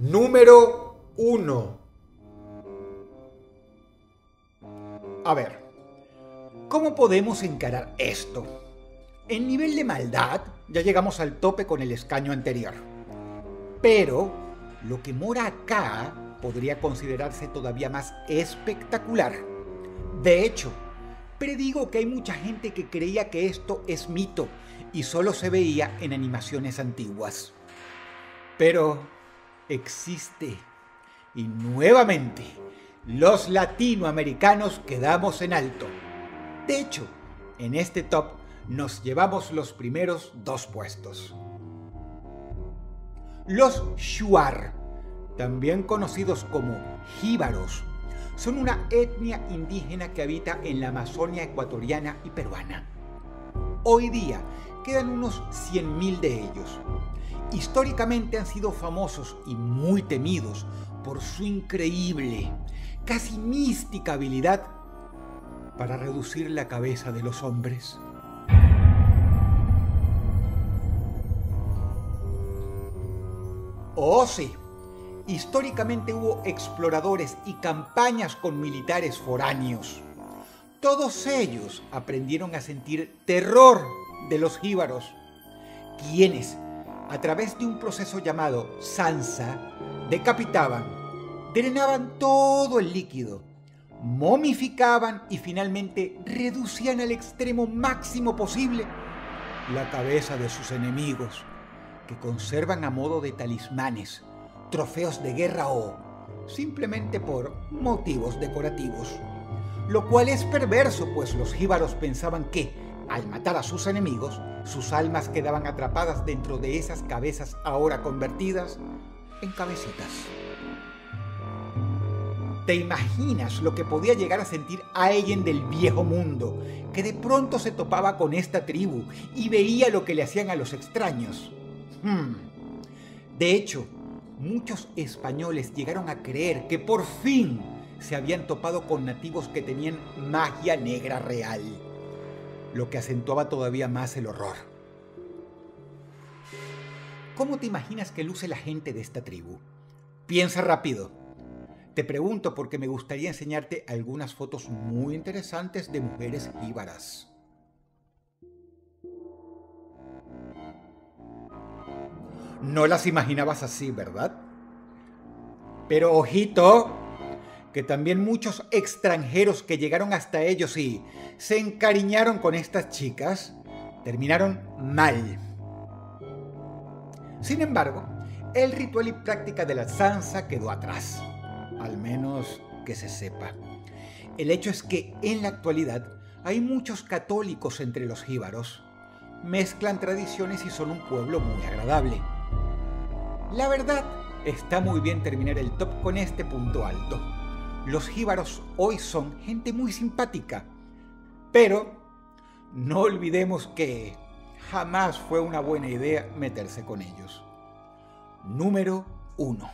Número 1. A ver, ¿cómo podemos encarar esto? En nivel de maldad, ya llegamos al tope con el escaño anterior. Pero lo que mora acá podría considerarse todavía más espectacular. De hecho, predigo que hay mucha gente que creía que esto es mito y solo se veía en animaciones antiguas. Pero existe. Y nuevamente, los latinoamericanos quedamos en alto. De hecho, en este top nos llevamos los primeros dos puestos. Los Shuar, también conocidos como jíbaros, son una etnia indígena que habita en la Amazonia ecuatoriana y peruana. Hoy día quedan unos 100.000 de ellos. Históricamente han sido famosos y muy temidos por su increíble, casi mística habilidad para reducir la cabeza de los hombres. Oh sí, históricamente hubo exploradores y campañas con militares foráneos. Todos ellos aprendieron a sentir terror de los jíbaros, quienes, a través de un proceso llamado sansa, decapitaban, drenaban todo el líquido, momificaban y finalmente reducían al extremo máximo posible la cabeza de sus enemigos, que conservan a modo de talismanes, trofeos de guerra o simplemente por motivos decorativos. Lo cual es perverso, pues los jíbaros pensaban que, al matar a sus enemigos, sus almas quedaban atrapadas dentro de esas cabezas ahora convertidas en cabecitas. ¿Te imaginas lo que podía llegar a sentir alguien del viejo mundo, que de pronto se topaba con esta tribu y veía lo que le hacían a los extraños? Hmm. De hecho, muchos españoles llegaron a creer que por fin se habían topado con nativos que tenían magia negra real, lo que acentuaba todavía más el horror. ¿Cómo te imaginas que luce la gente de esta tribu? Piensa rápido. Te pregunto porque me gustaría enseñarte algunas fotos muy interesantes de mujeres íbaras. No las imaginabas así, ¿verdad? Pero ojito, que también muchos extranjeros que llegaron hasta ellos y se encariñaron con estas chicas, terminaron mal. Sin embargo, el ritual y práctica de la sansa quedó atrás, al menos que se sepa. El hecho es que en la actualidad hay muchos católicos entre los jíbaros. Mezclan tradiciones y son un pueblo muy agradable. La verdad, está muy bien terminar el top con este punto alto. Los jíbaros hoy son gente muy simpática, pero no olvidemos que jamás fue una buena idea meterse con ellos. Número 1.